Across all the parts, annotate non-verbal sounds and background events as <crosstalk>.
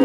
Ah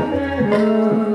Amen.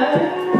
Amém.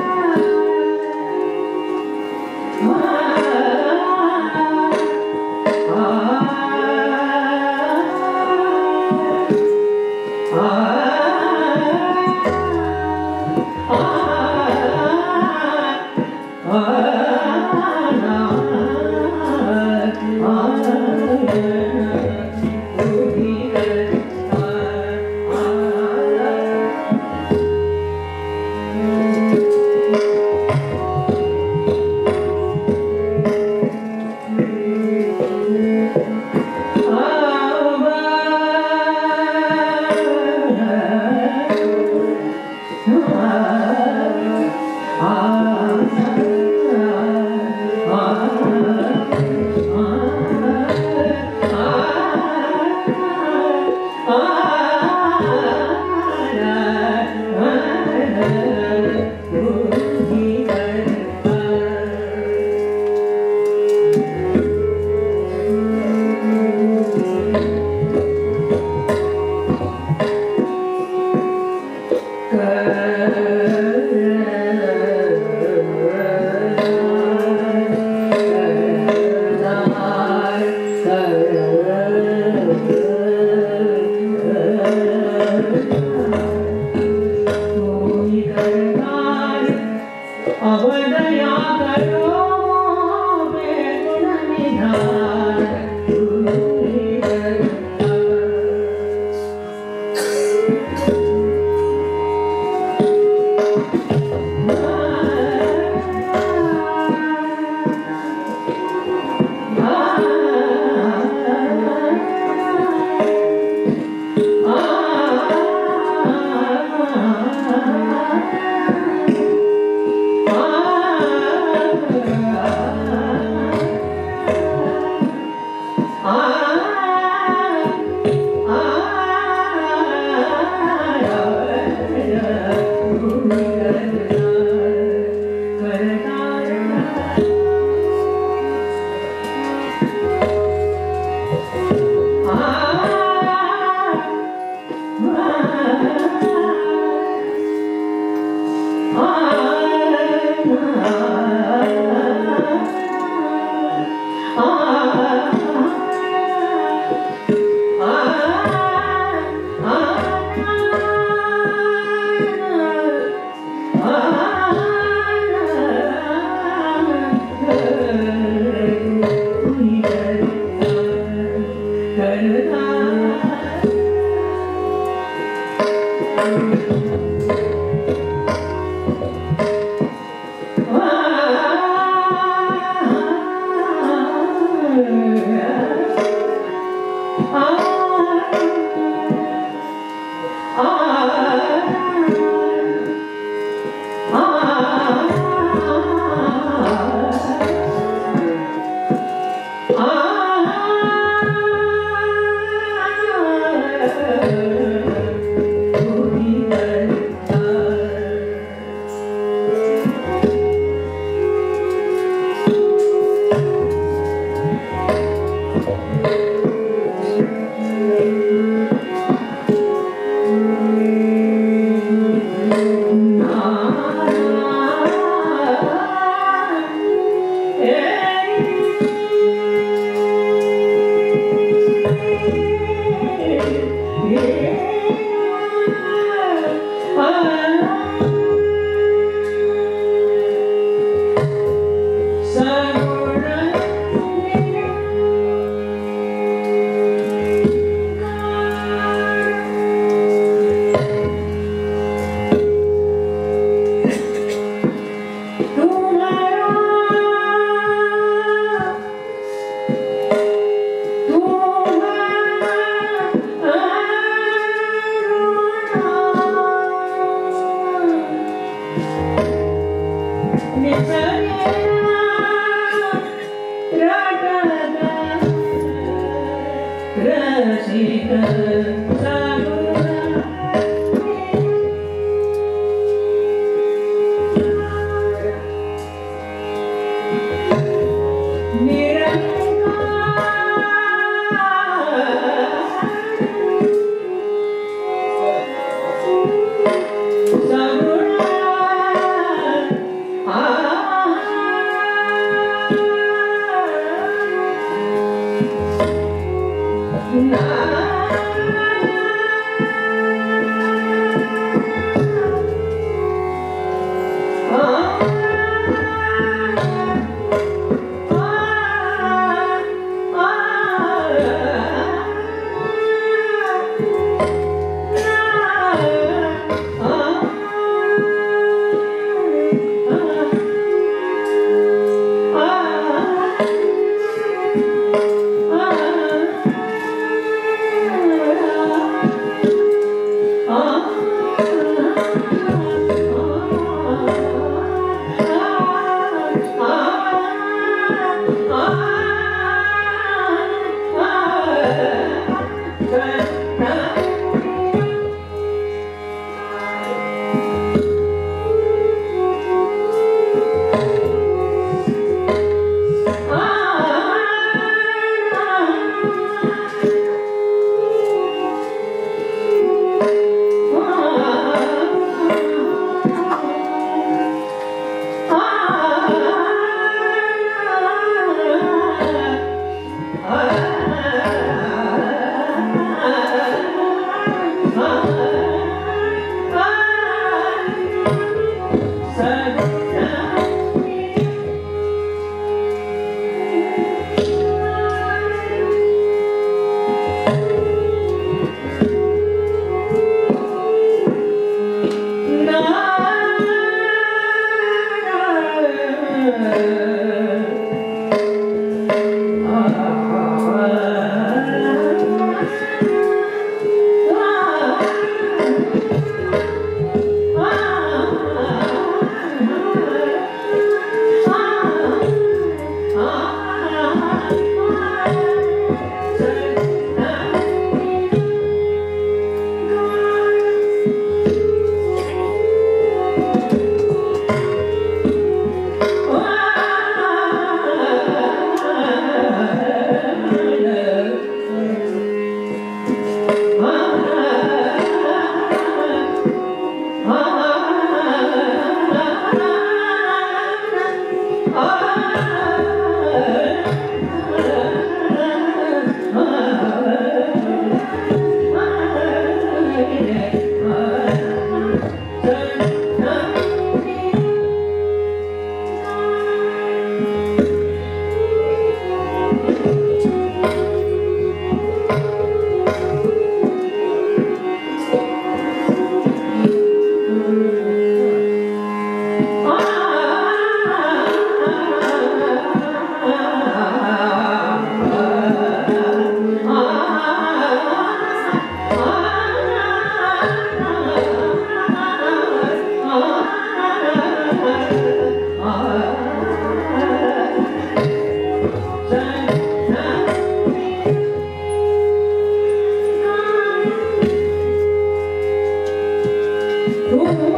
Re <laughs>